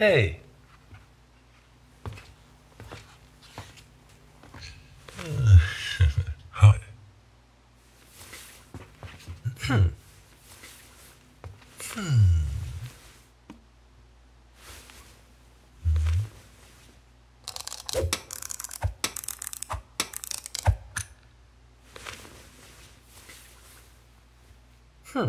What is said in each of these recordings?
Hey. Hi. Hmm.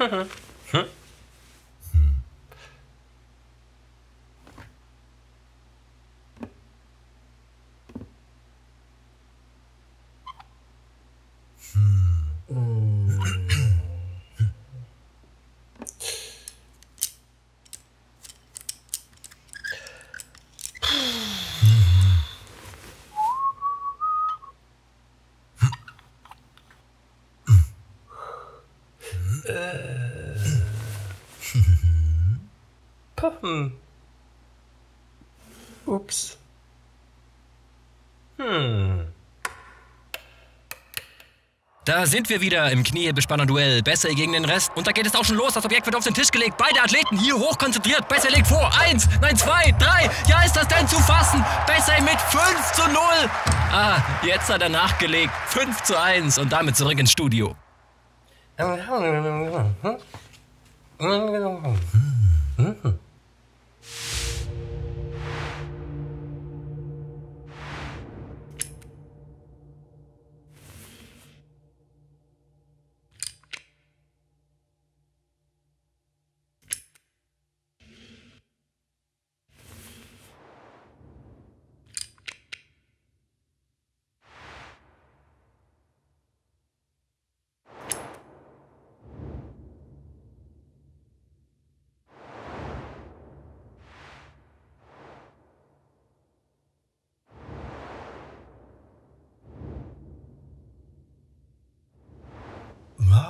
Mm-hmm. Hm. Ups. Hm. Da sind wir wieder im Kniehebespanner-Duell. Besser gegen den Rest. Und da geht es auch schon los. Das Objekt wird auf den Tisch gelegt. Beide Athleten hier hoch konzentriert. Besser legt vor. Eins, nein, zwei, drei. Ja, ist das denn zu fassen? Besser mit 5 zu 0. Ah, jetzt hat er nachgelegt. 5 zu 1 und damit zurück ins Studio.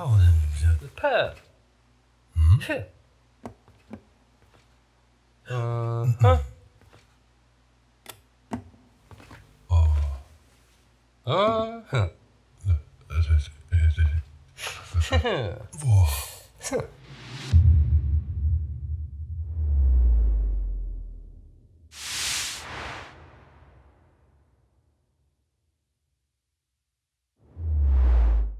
아우 패. 음? 패. 어. 어. 어. 와.